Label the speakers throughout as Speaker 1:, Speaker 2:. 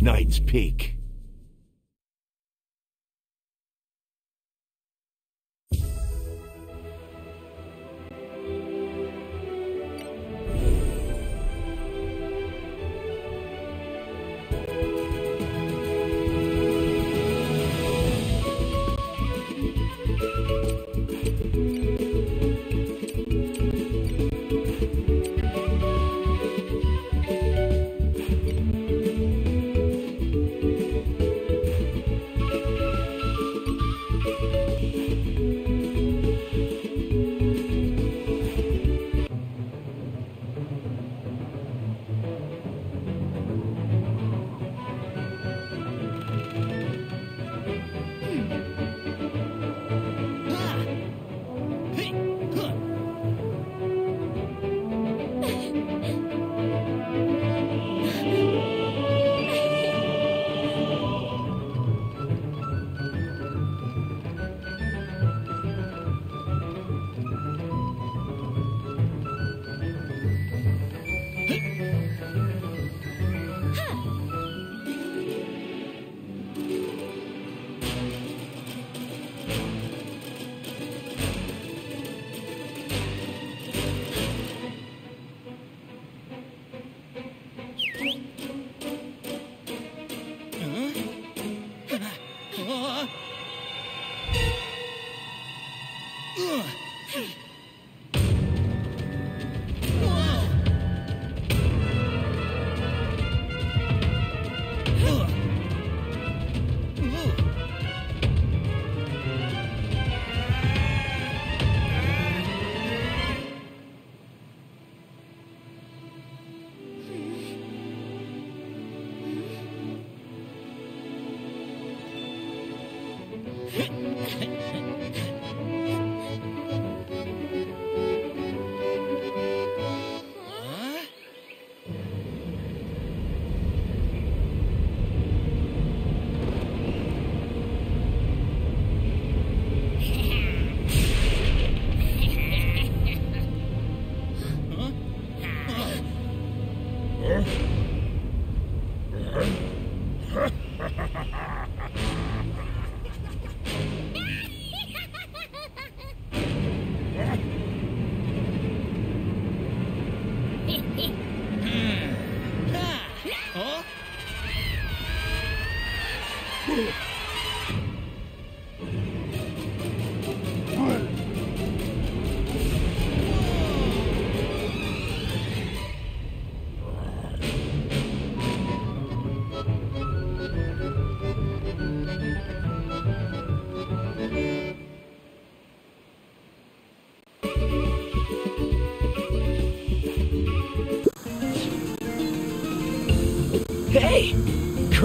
Speaker 1: Knight's Peak.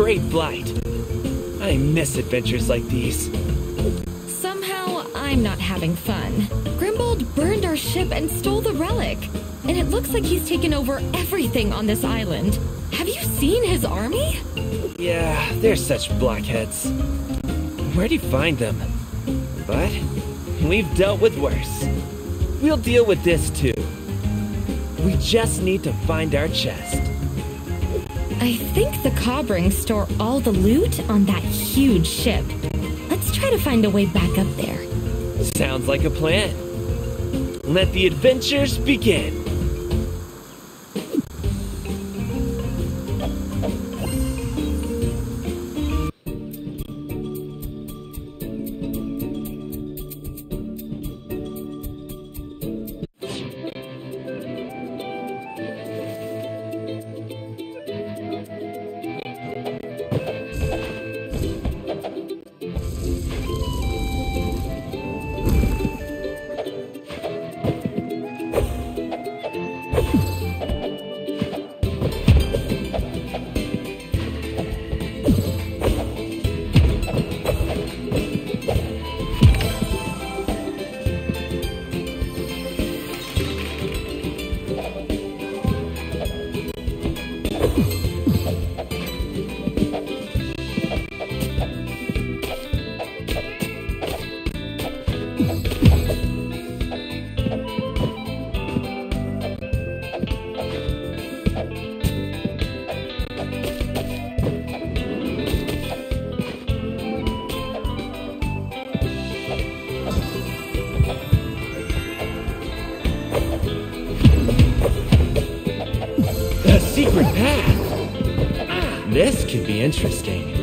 Speaker 2: Great flight. I miss adventures like these.
Speaker 3: Somehow, I'm not having fun. Grimbald burned our ship and stole the relic. And it looks like he's taken over everything on this island. Have you seen his army?
Speaker 2: Yeah, they're such blockheads. Where'd he find them? But we've dealt with worse. We'll deal with this too. We just need to find our chest.
Speaker 3: I think the Cobrins store all the loot on that huge ship. Let's try to find a way back up there.
Speaker 2: Sounds like a plan. Let the adventures begin. Path. This could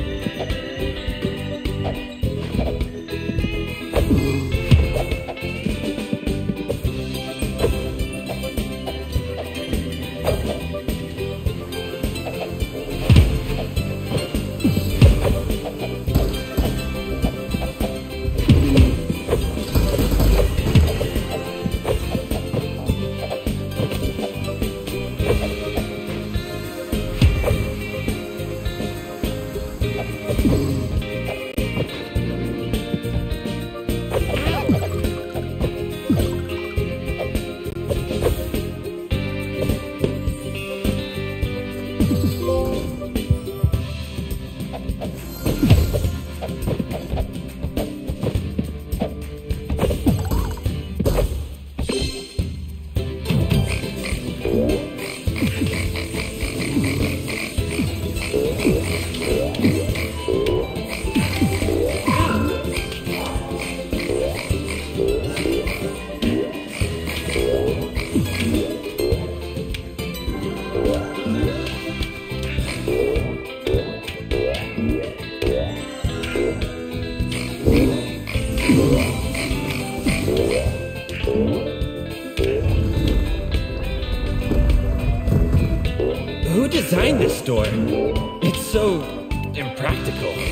Speaker 2: be interesting. Who designed this door? It's so impractical.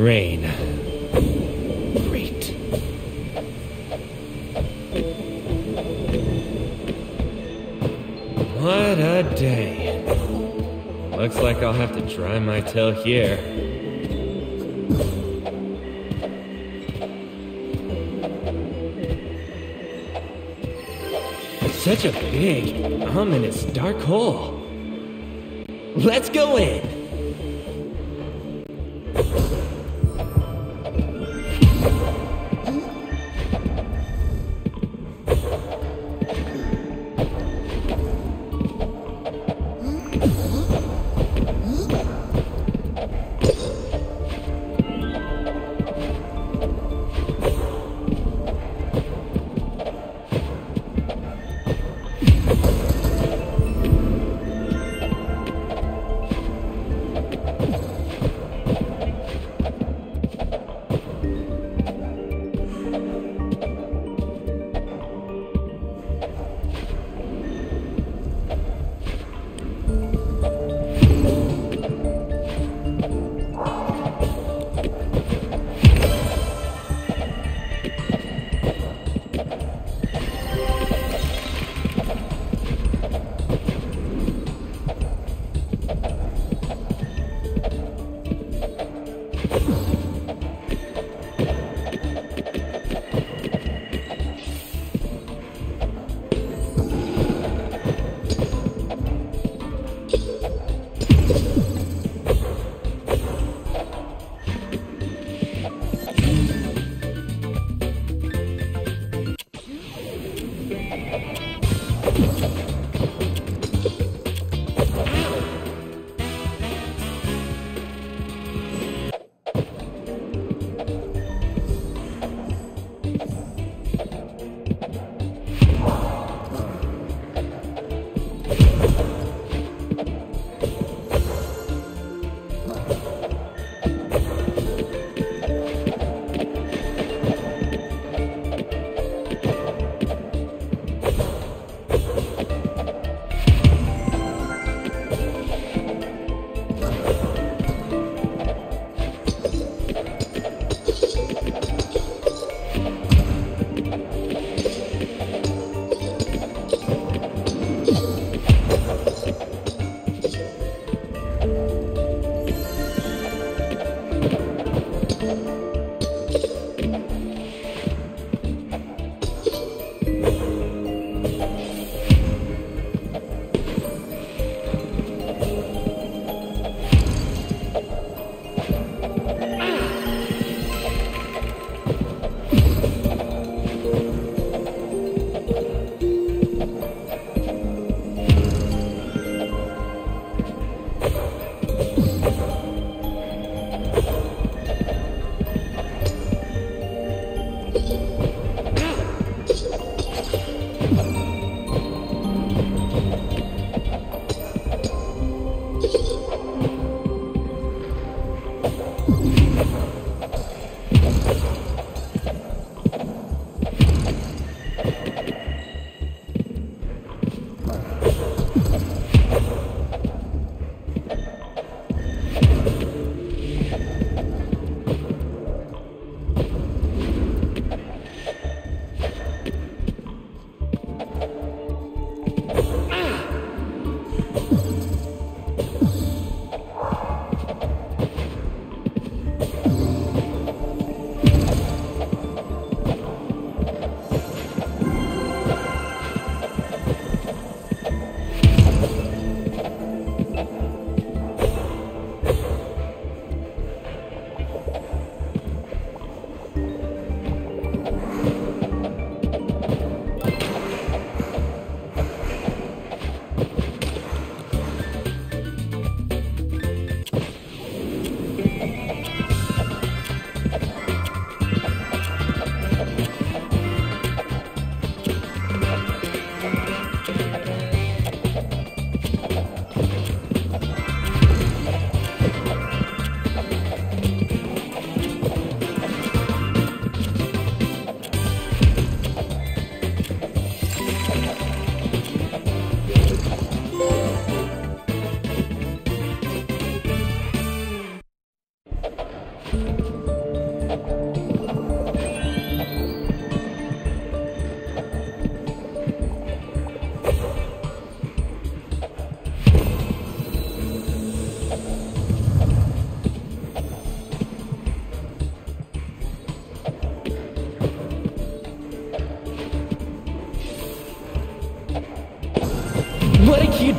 Speaker 2: Rain. Great. What a day. Looks like I'll have to dry my tail here. Such a big, ominous dark hole. Let's go in.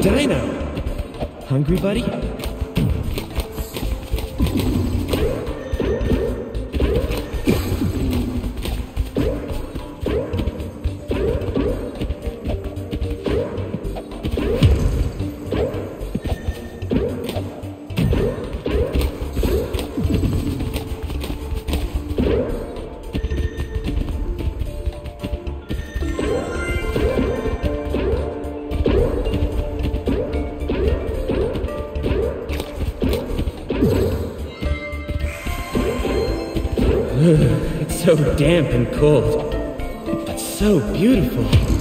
Speaker 2: Dino! Hungry, buddy? So damp and cold, but so beautiful.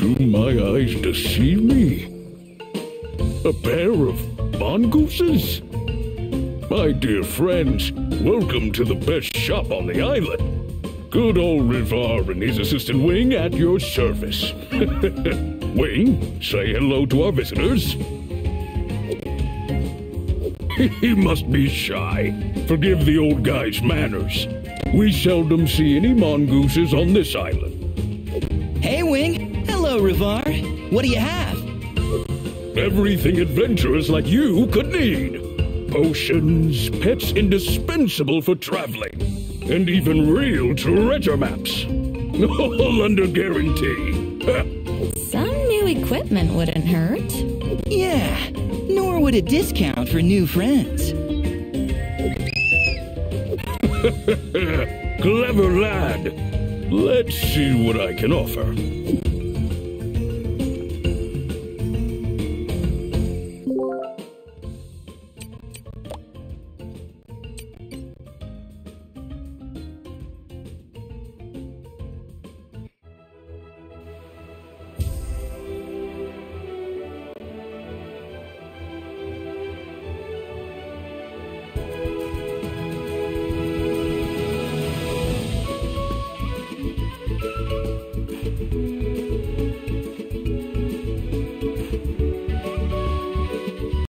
Speaker 4: Do my eyes deceive me? A pair of mongooses? My dear friends, welcome to the best shop on the island. Good old Rivar and his assistant Wing at your service. Wing, say hello to our visitors. he must be shy. Forgive the old guy's manners. We seldom see any mongooses on this island.
Speaker 5: Hey, Wing. Hello, Rivar. What do you have?
Speaker 4: Everything adventurous like you could need. Potions, pets indispensable for traveling, and even real treasure maps. All under guarantee.
Speaker 3: Some new equipment wouldn't hurt.
Speaker 5: Yeah, nor would a discount for new friends.
Speaker 4: Clever lad. Let's see what I can offer.